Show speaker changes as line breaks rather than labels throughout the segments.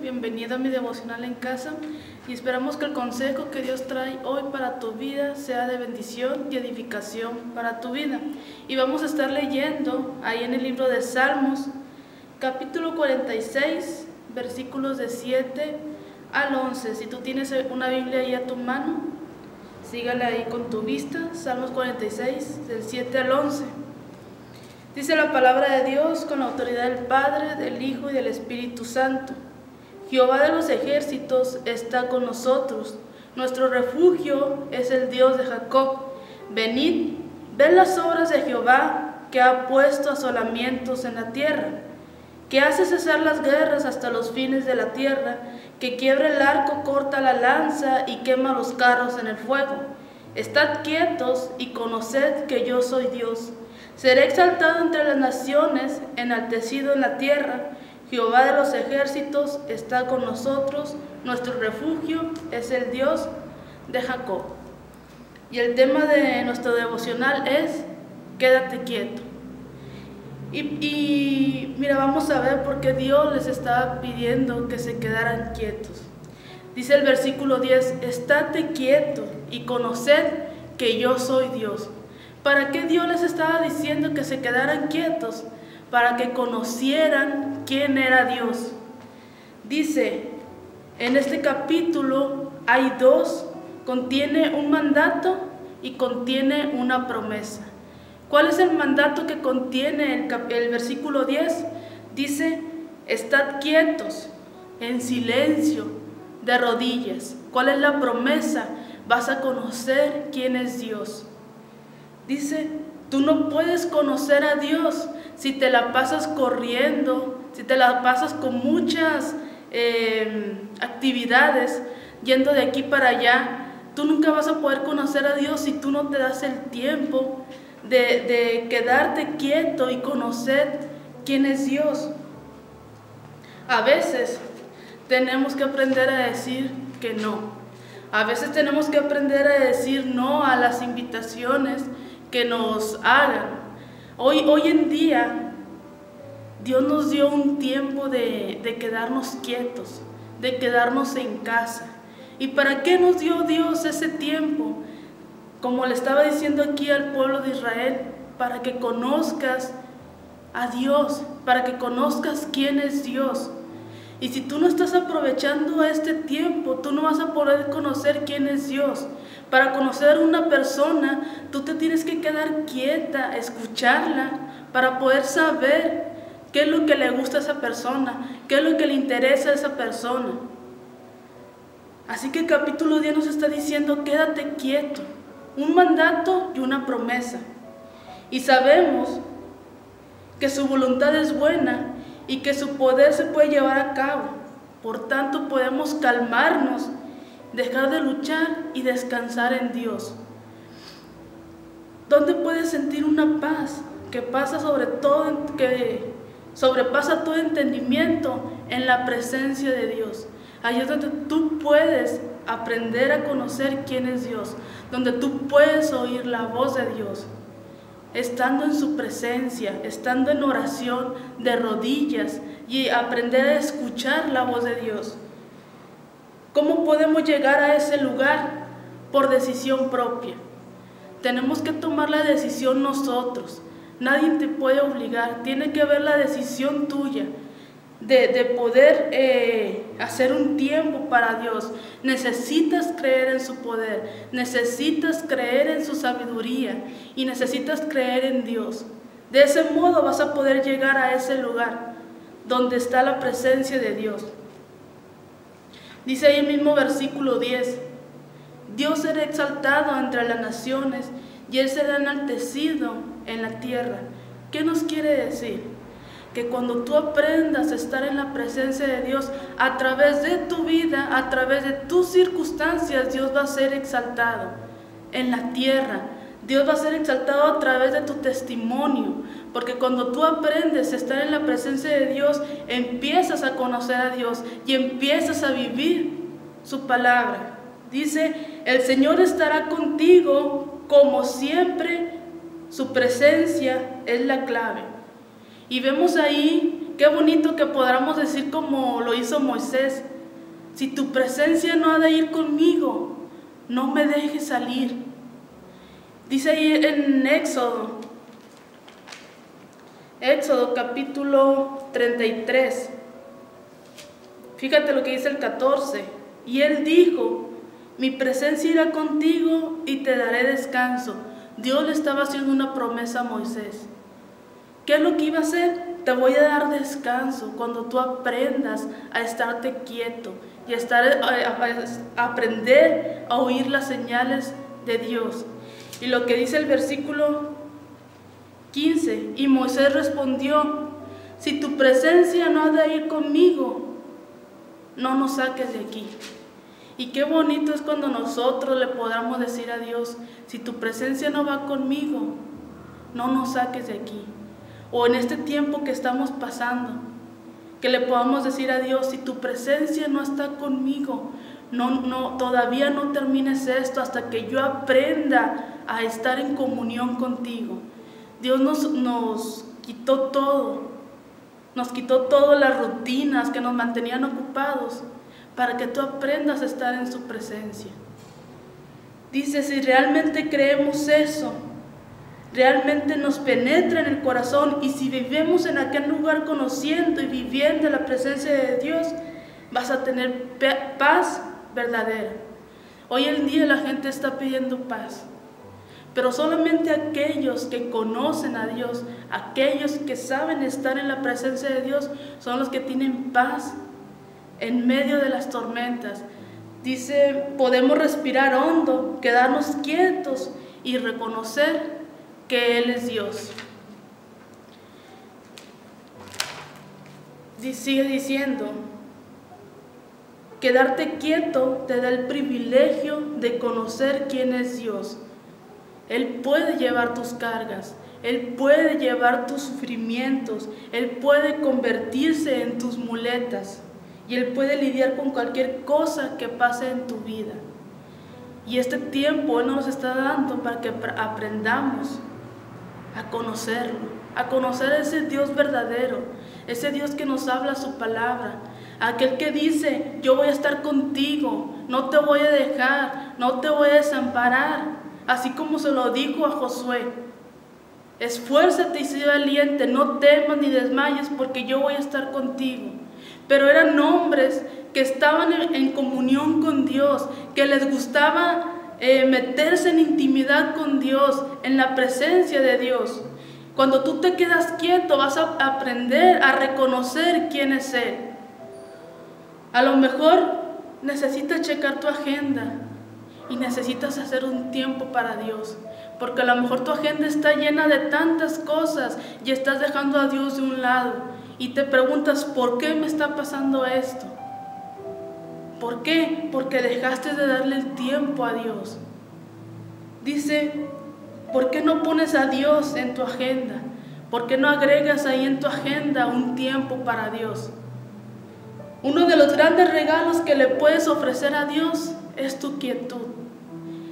bienvenido a mi devocional en casa y esperamos que el consejo que Dios trae hoy para tu vida sea de bendición y edificación para tu vida. Y vamos a estar leyendo ahí en el libro de Salmos, capítulo 46, versículos de 7 al 11. Si tú tienes una Biblia ahí a tu mano, sígale ahí con tu vista, Salmos 46, del 7 al 11. Dice la palabra de Dios con la autoridad del Padre, del Hijo y del Espíritu Santo. Jehová de los ejércitos está con nosotros. Nuestro refugio es el Dios de Jacob. Venid, ved las obras de Jehová, que ha puesto asolamientos en la tierra, que hace cesar las guerras hasta los fines de la tierra, que quiebra el arco, corta la lanza y quema los carros en el fuego. Estad quietos y conoced que yo soy Dios. Seré exaltado entre las naciones, enaltecido en la tierra. Jehová de los ejércitos está con nosotros, nuestro refugio es el Dios de Jacob. Y el tema de nuestro devocional es quédate quieto. Y, y, mira, vamos a ver por qué Dios les estaba pidiendo que se quedaran quietos. Dice el versículo 10, estate quieto y conoced que yo soy Dios. ¿Para qué Dios les estaba diciendo que se quedaran quietos? Para que conocieran quién era Dios. Dice, en este capítulo hay dos, contiene un mandato y contiene una promesa. ¿Cuál es el mandato que contiene el, el versículo 10? Dice, estad quietos, en silencio, de rodillas. ¿Cuál es la promesa? Vas a conocer quién es Dios. Dice, tú no puedes conocer a Dios si te la pasas corriendo, si te la pasas con muchas eh, actividades, yendo de aquí para allá. Tú nunca vas a poder conocer a Dios si tú no te das el tiempo de, de quedarte quieto y conocer quién es Dios. A veces tenemos que aprender a decir que no. A veces tenemos que aprender a decir no a las invitaciones que nos hagan. Hoy, hoy en día, Dios nos dio un tiempo de, de quedarnos quietos, de quedarnos en casa. ¿Y para qué nos dio Dios ese tiempo? Como le estaba diciendo aquí al pueblo de Israel, para que conozcas a Dios, para que conozcas quién es Dios. Y si tú no estás aprovechando este tiempo, tú no vas a poder conocer quién es Dios. Para conocer a una persona, tú te tienes que quedar quieta, escucharla, para poder saber qué es lo que le gusta a esa persona, qué es lo que le interesa a esa persona. Así que el capítulo 10 nos está diciendo, quédate quieto, un mandato y una promesa. Y sabemos que su voluntad es buena y que su poder se puede llevar a cabo. Por tanto, podemos calmarnos, dejar de luchar y descansar en Dios. ¿Dónde puedes sentir una paz que pasa sobre todo, que sobrepasa todo entendimiento en la presencia de Dios? Ahí es donde tú puedes aprender a conocer quién es Dios, donde tú puedes oír la voz de Dios estando en su presencia, estando en oración de rodillas y aprender a escuchar la voz de Dios. ¿Cómo podemos llegar a ese lugar? Por decisión propia. Tenemos que tomar la decisión nosotros. Nadie te puede obligar. Tiene que haber la decisión tuya de, poder eh, hacer un tiempo para Dios. Necesitas creer en su poder, necesitas creer en su sabiduría y necesitas creer en Dios. De ese modo vas a poder llegar a ese lugar donde está la presencia de Dios. Dice ahí el mismo versículo 10, Dios será exaltado entre las naciones y Él será enaltecido en la tierra. ¿Qué nos quiere decir? que cuando tú aprendas a estar en la presencia de Dios, a través de tu vida, a través de tus circunstancias, Dios va a ser exaltado en la tierra. Dios va a ser exaltado a través de tu testimonio, porque cuando tú aprendes a estar en la presencia de Dios, empiezas a conocer a Dios y empiezas a vivir su palabra. Dice, el Señor estará contigo como siempre, su presencia es la clave. Y vemos ahí qué bonito que podamos decir como lo hizo Moisés, si tu presencia no ha de ir conmigo, no me dejes salir. Dice ahí en Éxodo, Éxodo capítulo 33, fíjate lo que dice el 14, y él dijo, mi presencia irá contigo y te daré descanso. Dios le estaba haciendo una promesa a Moisés. ¿Qué es lo que iba a hacer? Te voy a dar descanso cuando tú aprendas a estarte quieto y a, estar, a, aprender a oír las señales de Dios. Y lo que dice el versículo 15, y Moisés respondió, si tu presencia no ha de ir conmigo, no nos saques de aquí. Y qué bonito es cuando nosotros le podamos decir a Dios, si tu presencia no va conmigo, no nos saques de aquí. O en este tiempo que estamos pasando, que le podamos decir a Dios, si tu presencia no está conmigo, no, no, todavía no termines esto hasta que yo aprenda a estar en comunión contigo. Dios nos, nos quitó todo, nos quitó todas las rutinas que nos mantenían ocupados para que tú aprendas a estar en su presencia. Dice, si realmente creemos eso, realmente nos penetra en el corazón y si vivimos en aquel lugar conociendo y viviendo la presencia de Dios, vas a tener paz verdadera. Hoy en día la gente está pidiendo paz, pero solamente aquellos que conocen a Dios, aquellos que saben estar en la presencia de Dios, son los que tienen paz en medio de las tormentas. Dice, podemos respirar hondo, quedarnos quietos y reconocer que Él es Dios. sigue diciendo, quedarte quieto te da el privilegio de conocer quién es Dios. Él puede llevar tus cargas, Él puede llevar tus sufrimientos, Él puede convertirse en tus muletas y Él puede lidiar con cualquier cosa que pase en tu vida. Y este tiempo Él nos está dando para que aprendamos a conocerlo, a conocer ese Dios verdadero, ese Dios que nos habla su palabra, aquel que dice, yo voy a estar contigo, no te voy a dejar, no te voy a desamparar, así como se lo dijo a Josué. Esfuérzate y sé valiente, no temas ni desmayes, porque yo voy a estar contigo. Pero eran hombres que estaban en, comunión con Dios, que les gustaba eh, meterse en intimidad con Dios, en la presencia de Dios. Cuando tú te quedas quieto vas a aprender a reconocer quién es Él. A lo mejor necesitas checar tu agenda y necesitas hacer un tiempo para Dios. Porque a lo mejor tu agenda está llena de tantas cosas y estás dejando a Dios de un lado. Y te preguntas, ¿por qué me está pasando esto? ¿Por qué? Porque dejaste de darle el tiempo a Dios. Dice, ¿por qué no pones a Dios en tu agenda? ¿Por qué no agregas ahí en tu agenda un tiempo para Dios? Uno de los grandes regalos que le puedes ofrecer a Dios es tu quietud.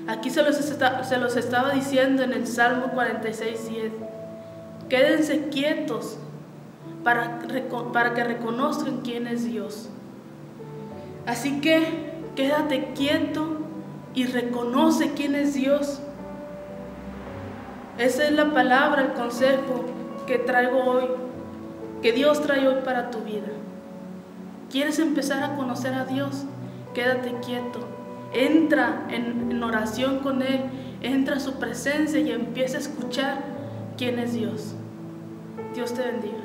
Aquí se los, se los estaba diciendo en el Salmo 46, 10. Quédense quietos para, para que reconozcan quién es Dios. Así que quédate quieto y reconoce quién es Dios. Esa es la palabra, el consejo que traigo hoy, que Dios trae hoy para tu vida. ¿Quieres empezar a conocer a Dios? Quédate quieto. Entra en, oración con Él, entra a su presencia y empieza a escuchar quién es Dios. Dios te bendiga.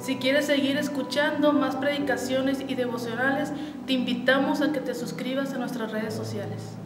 Si quieres seguir escuchando más predicaciones y devocionales, te invitamos a que te suscribas a nuestras redes sociales.